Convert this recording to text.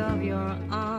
of your arms.